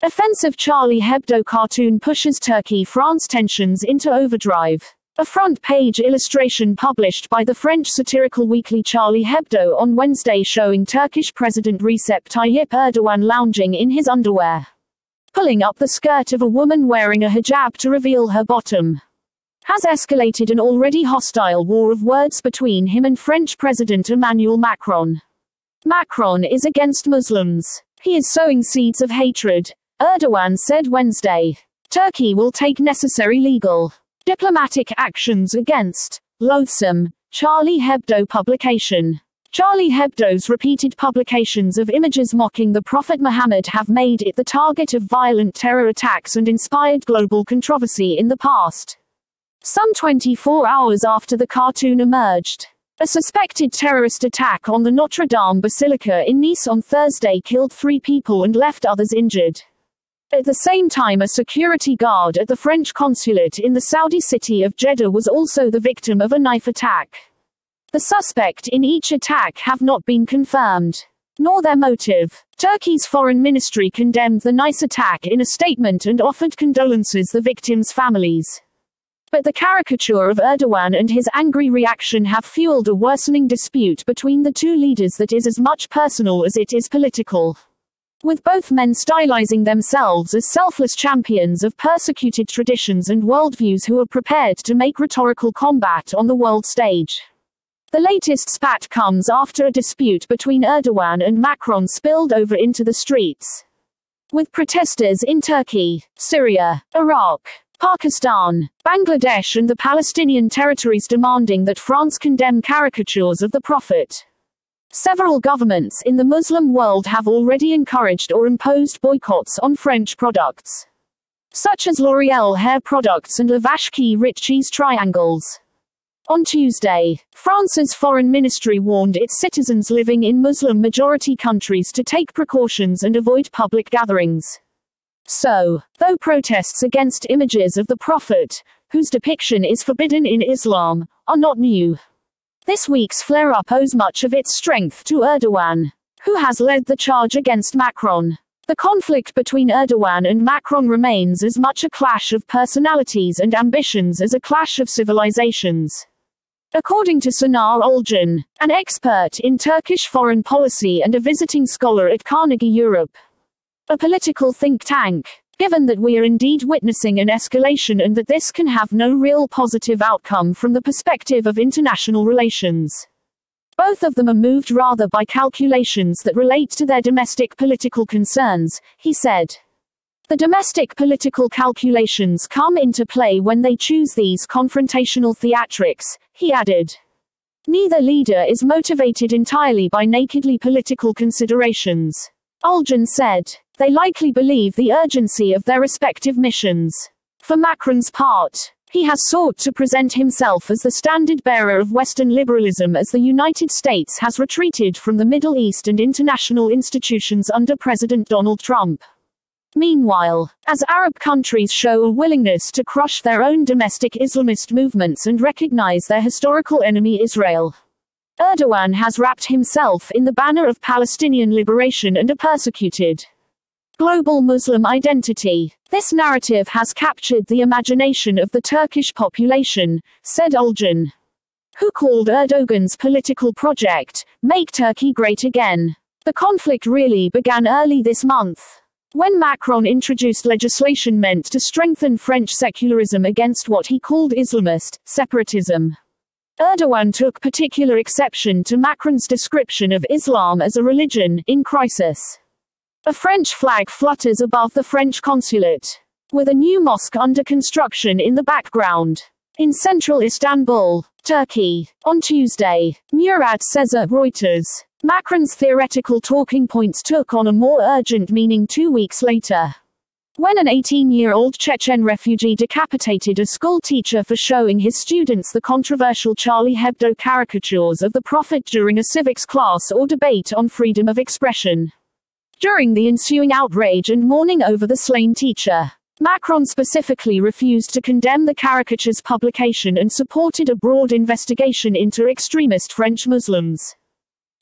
Offensive Charlie Hebdo cartoon pushes Turkey France tensions into overdrive. A front page illustration published by the French satirical weekly Charlie Hebdo on Wednesday showing Turkish President Recep Tayyip Erdogan lounging in his underwear. Pulling up the skirt of a woman wearing a hijab to reveal her bottom. Has escalated an already hostile war of words between him and French President Emmanuel Macron. Macron is against Muslims. He is sowing seeds of hatred, Erdogan said Wednesday. Turkey will take necessary legal, diplomatic actions against loathsome Charlie Hebdo publication. Charlie Hebdo's repeated publications of images mocking the Prophet Muhammad have made it the target of violent terror attacks and inspired global controversy in the past. Some 24 hours after the cartoon emerged, a suspected terrorist attack on the Notre Dame Basilica in Nice on Thursday killed three people and left others injured. At the same time a security guard at the French consulate in the Saudi city of Jeddah was also the victim of a knife attack. The suspect in each attack have not been confirmed, nor their motive. Turkey's foreign ministry condemned the Nice attack in a statement and offered condolences to the victims' families. But the caricature of Erdogan and his angry reaction have fueled a worsening dispute between the two leaders that is as much personal as it is political with both men stylizing themselves as selfless champions of persecuted traditions and worldviews who are prepared to make rhetorical combat on the world stage. The latest spat comes after a dispute between Erdogan and Macron spilled over into the streets. With protesters in Turkey, Syria, Iraq, Pakistan, Bangladesh and the Palestinian territories demanding that France condemn caricatures of the Prophet. Several governments in the Muslim world have already encouraged or imposed boycotts on French products, such as L'Oreal hair products and La Vache qui rit cheese triangles. On Tuesday, France's foreign ministry warned its citizens living in Muslim majority countries to take precautions and avoid public gatherings. So, though protests against images of the Prophet, whose depiction is forbidden in Islam, are not new. This week's flare-up owes much of its strength to Erdogan, who has led the charge against Macron. The conflict between Erdogan and Macron remains as much a clash of personalities and ambitions as a clash of civilizations. According to Sinan Ulgen, an expert in Turkish foreign policy and a visiting scholar at Carnegie Europe, a political think tank, given that we are indeed witnessing an escalation and that this can have no real positive outcome from the perspective of international relations. Both of them are moved rather by calculations that relate to their domestic political concerns, he said. The domestic political calculations come into play when they choose these confrontational theatrics, he added. Neither leader is motivated entirely by nakedly political considerations. Ulgen said. They likely believe the urgency of their respective missions. For Macron's part, he has sought to present himself as the standard bearer of Western liberalism as the United States has retreated from the Middle East and international institutions under President Donald Trump. Meanwhile, as Arab countries show a willingness to crush their own domestic Islamist movements and recognize their historical enemy Israel, Erdogan has wrapped himself in the banner of Palestinian liberation and a persecuted global Muslim identity. This narrative has captured the imagination of the Turkish population, said Ulgen, who called Erdogan's political project, Make Turkey Great Again. The conflict really began early this month. When Macron introduced legislation meant to strengthen French secularism against what he called Islamist separatism. Erdogan took particular exception to Macron's description of Islam as a religion in crisis. A French flag flutters above the French consulate, with a new mosque under construction in the background. In central Istanbul, Turkey, on Tuesday, Murat Sezer Reuters. Macron's theoretical talking points took on a more urgent meaning two weeks later. When an 18-year-old Chechen refugee decapitated a school teacher for showing his students the controversial Charlie Hebdo caricatures of the Prophet during a civics class or debate on freedom of expression. During the ensuing outrage and mourning over the slain teacher, Macron specifically refused to condemn the caricature's publication and supported a broad investigation into extremist French Muslims.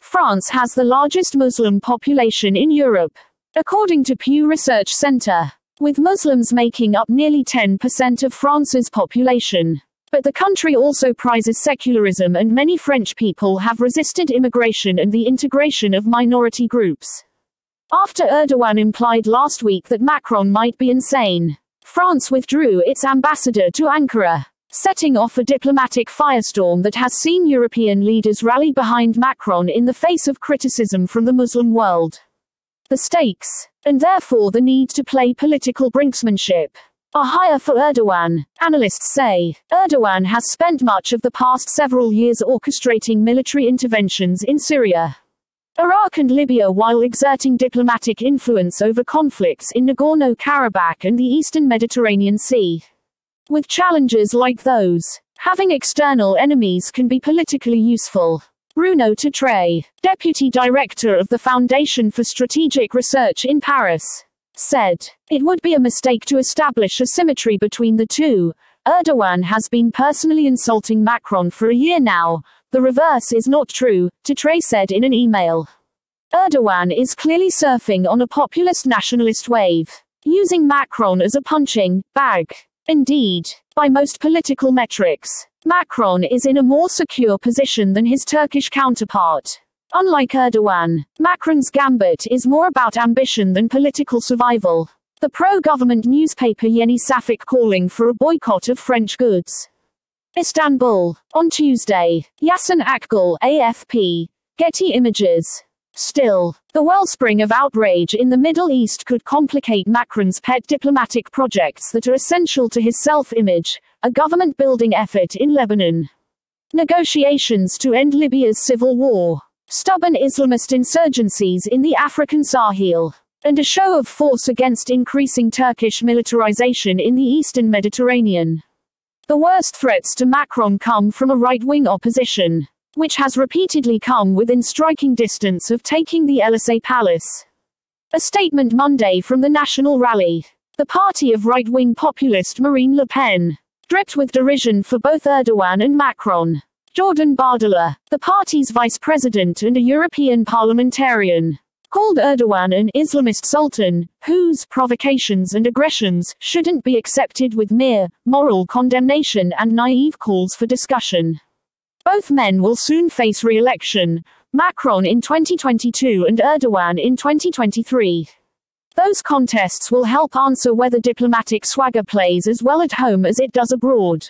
France has the largest Muslim population in Europe. according to Pew Research Center, with Muslims making up nearly 10% of France's population. But the country also prizes secularism, and many French people have resisted immigration and the integration of minority groups. After Erdogan implied last week that Macron might be insane, France withdrew its ambassador to Ankara, setting off a diplomatic firestorm that has seen European leaders rally behind Macron in the face of criticism from the Muslim world. The stakes, and therefore the need to play political brinksmanship, are higher for Erdogan. Analysts say Erdogan has spent much of the past several years orchestrating military interventions in Syria. Iraq and Libya while exerting diplomatic influence over conflicts in Nagorno-Karabakh and the eastern Mediterranean Sea. With challenges like those, having external enemies can be politically useful. Bruno Tertrais, deputy director of the Foundation for Strategic Research in Paris, said, It would be a mistake to establish a symmetry between the two. Erdogan has been personally insulting Macron for a year now, the reverse is not true, Tertrais said in an email. Erdogan is clearly surfing on a populist nationalist wave, using Macron as a punching bag. Indeed, by most political metrics, Macron is in a more secure position than his Turkish counterpart. Unlike Erdogan, Macron's gambit is more about ambition than political survival. The pro-government newspaper Yeni Şafak calling for a boycott of French goods. Istanbul. On Tuesday, Yasin Akgül, AFP. Getty Images. Still, the wellspring of outrage in the Middle East could complicate Macron's pet diplomatic projects that are essential to his self-image, a government-building effort in Lebanon. Negotiations to end Libya's civil war. Stubborn Islamist insurgencies in the African Sahel. And a show of force against increasing Turkish militarization in the eastern Mediterranean. The worst threats to Macron come from a right-wing opposition, which has repeatedly come within striking distance of taking the Elysee Palace. A statement Monday from the National Rally, the party of right-wing populist Marine Le Pen, dripped with derision for both Erdogan and Macron. Jordan Bardella, the party's vice president and a European parliamentarian, called Erdogan an Islamist sultan, whose provocations and aggressions shouldn't be accepted with mere moral condemnation and naive calls for discussion. Both men will soon face re-election, Macron in 2022 and Erdogan in 2023. Those contests will help answer whether diplomatic swagger plays as well at home as it does abroad.